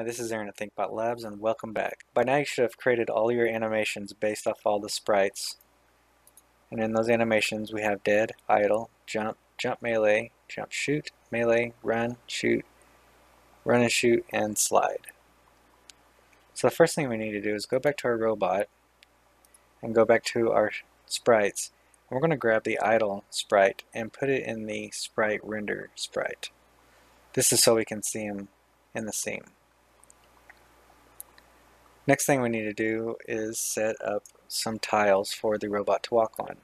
Hi, this is Aaron at ThinkBot Labs and welcome back. By now you should have created all your animations based off all the sprites. And in those animations we have dead, idle, jump, jump melee, jump shoot, melee, run, shoot, run and shoot, and slide. So the first thing we need to do is go back to our robot and go back to our sprites. And we're going to grab the idle sprite and put it in the sprite render sprite. This is so we can see him in the scene. Next thing we need to do is set up some tiles for the robot to walk on.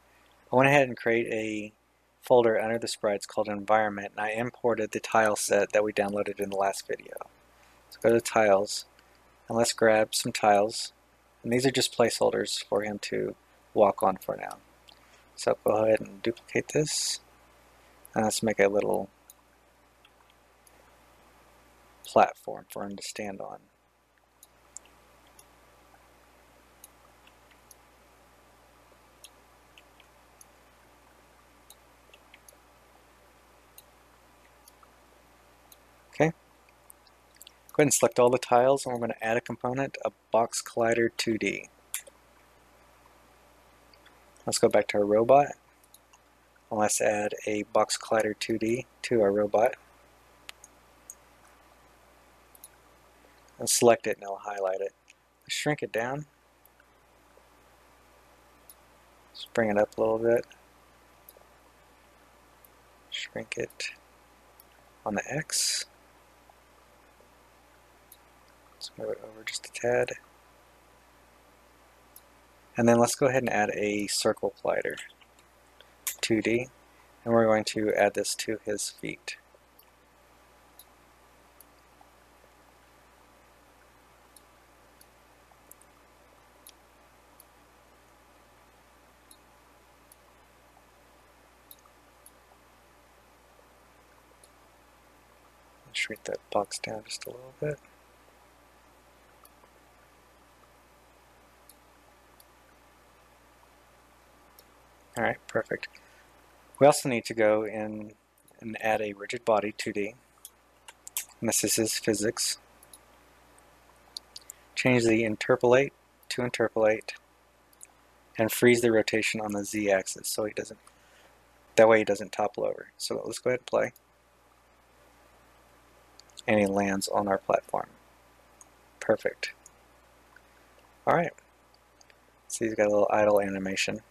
I went ahead and create a folder under the sprites called environment and I imported the tile set that we downloaded in the last video. So go to tiles and let's grab some tiles and these are just placeholders for him to walk on for now. So go ahead and duplicate this and let's make a little platform for him to stand on. Okay. Go ahead and select all the tiles and we're going to add a component, a box collider 2D. Let's go back to our robot. And let's add a box collider 2D to our robot. And select it and it'll highlight it. Let's shrink it down. Let's bring it up a little bit. Shrink it on the X. Let's move it over just a tad. And then let's go ahead and add a circle collider, 2D, and we're going to add this to his feet. Shrink that box down just a little bit. Alright, perfect. We also need to go in and add a rigid body 2D. And this is physics. Change the interpolate to interpolate and freeze the rotation on the z-axis so he doesn't that way he doesn't topple over. So let's go ahead and play. And he lands on our platform. Perfect. Alright. See he's got a little idle animation.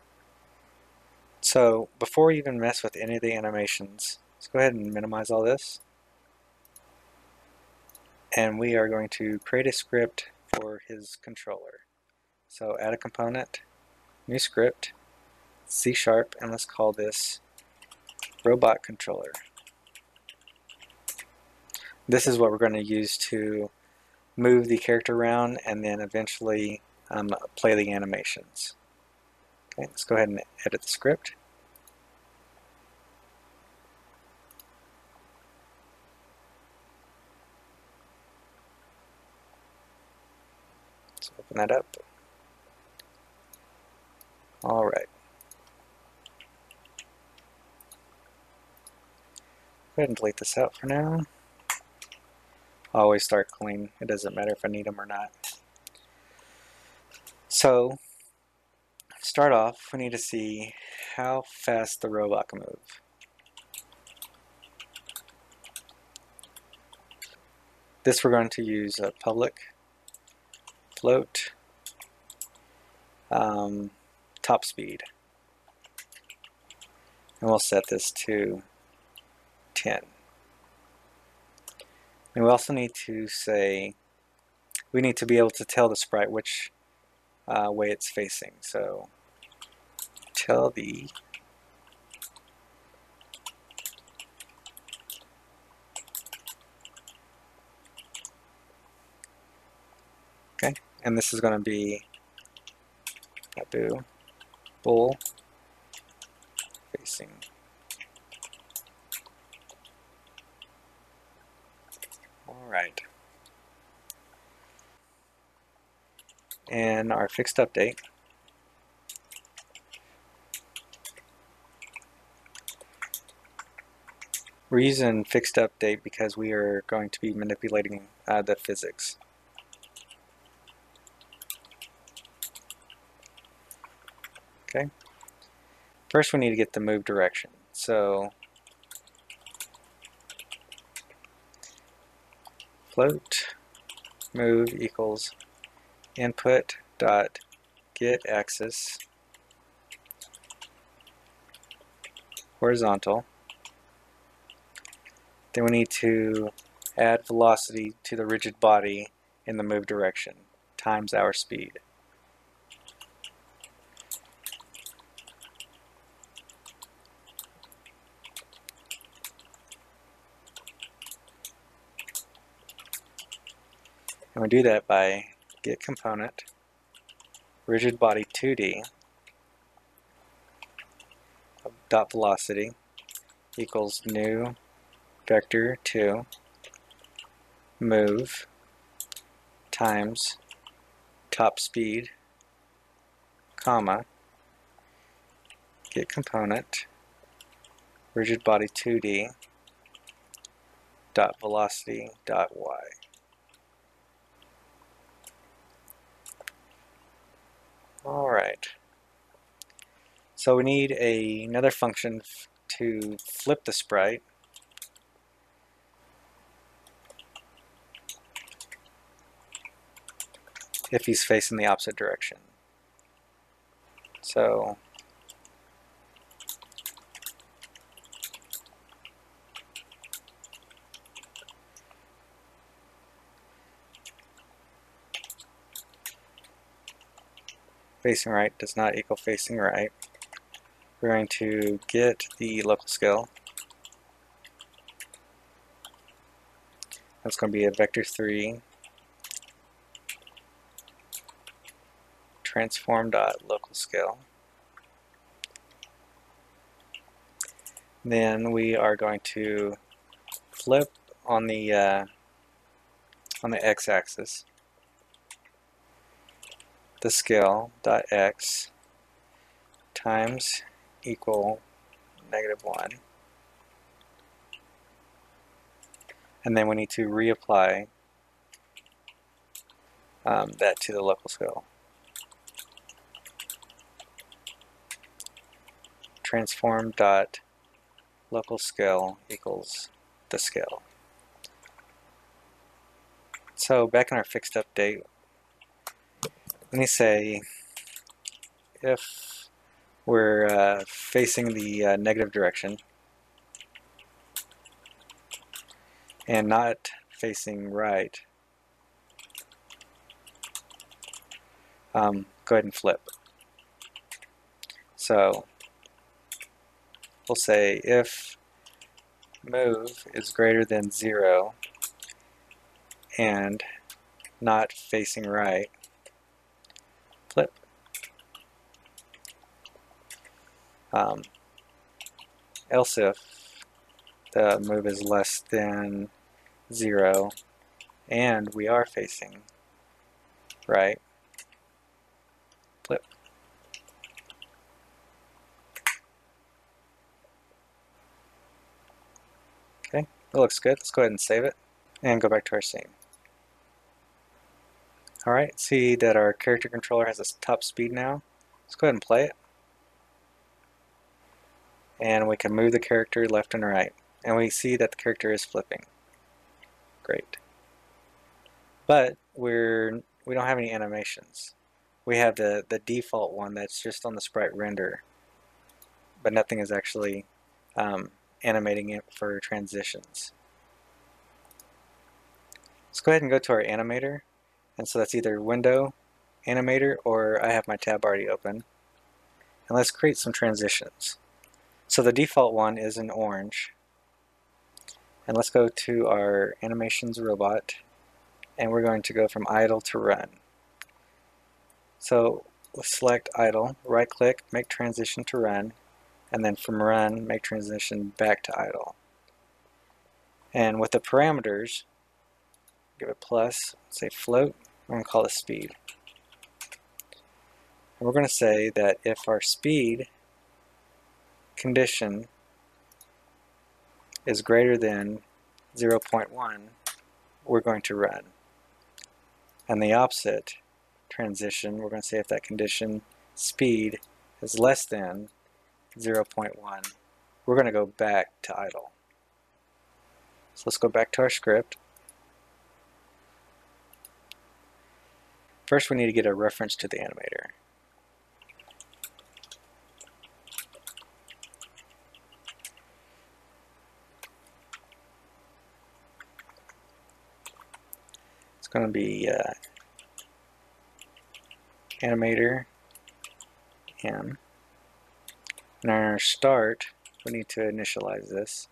So before we even mess with any of the animations, let's go ahead and minimize all this. And we are going to create a script for his controller. So add a component, new script, C sharp, and let's call this robot controller. This is what we're going to use to move the character around and then eventually um, play the animations. Okay, let's go ahead and edit the script. That up. All right. Go ahead and delete this out for now. Always start clean. It doesn't matter if I need them or not. So start off, we need to see how fast the robot can move. This we're going to use a public float um, top speed. And we'll set this to 10. And we also need to say, we need to be able to tell the sprite which uh, way it's facing. So tell the okay and this is going to be Abu bull facing. All right. And our fixed update. Using fixed update because we are going to be manipulating uh, the physics. Okay. First we need to get the move direction. So float move equals input dot get axis horizontal. Then we need to add velocity to the rigid body in the move direction times our speed. And we do that by get component, rigid body 2D, dot velocity equals new vector 2 move times top speed comma get component rigid body 2D dot velocity dot y All right. So we need a, another function to flip the sprite. if he's facing the opposite direction. So facing right does not equal facing right. We're going to get the local scale. That's going to be a vector 3 transform dot local scale. Then we are going to flip on the uh, on the x-axis the scale dot x times equal negative 1 and then we need to reapply um, that to the local scale. Transform dot local scale equals the scale. So back in our fixed update, let me say if we're uh, facing the uh, negative direction and not facing right, um, go ahead and flip. So we'll say if move is greater than 0 and not facing right, flip. Um, else if the move is less than 0 and we are facing right, flip. Okay, that looks good. Let's go ahead and save it and go back to our scene. Alright, see that our character controller has a top speed now. Let's go ahead and play it. And we can move the character left and right. And we see that the character is flipping. Great. But we're we don't have any animations. We have the, the default one that's just on the sprite render. But nothing is actually um, animating it for transitions. Let's go ahead and go to our animator and so that's either window, animator, or I have my tab already open. And let's create some transitions. So the default one is in orange. And let's go to our animations robot and we're going to go from idle to run. So select idle, right click, make transition to run, and then from run, make transition back to idle. And with the parameters, give it plus, say float, I'm going to call this speed. And we're going to say that if our speed condition is greater than 0.1, we're going to run. And the opposite transition, we're going to say if that condition speed is less than 0.1, we're going to go back to idle. So let's go back to our script. First we need to get a reference to the animator. It's going to be uh, animator m. And our start, we need to initialize this.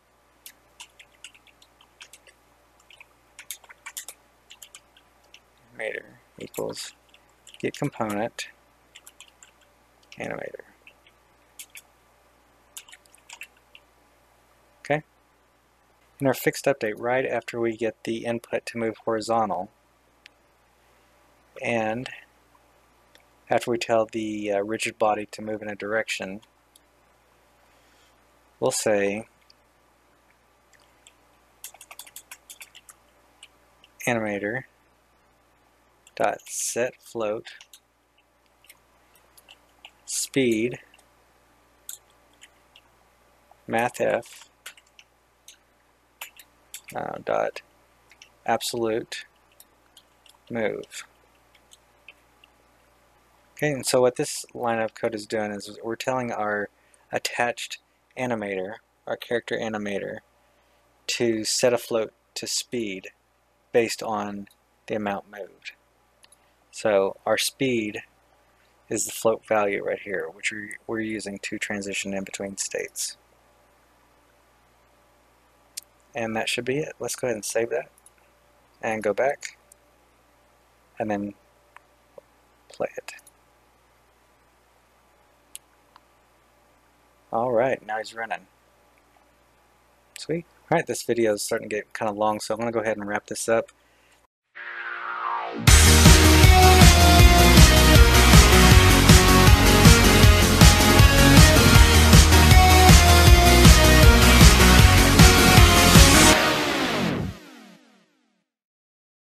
Animator equals get component animator. Okay. In our fixed update, right after we get the input to move horizontal, and after we tell the uh, rigid body to move in a direction, we'll say animator dot set float speed mathf uh, dot absolute move Okay, and so what this line of code is doing is we're telling our attached animator, our character animator, to set a float to speed based on the amount moved. So our speed is the float value right here, which we're using to transition in between states. And that should be it. Let's go ahead and save that and go back and then play it. Alright, now he's running. Sweet. Alright, this video is starting to get kind of long, so I'm going to go ahead and wrap this up.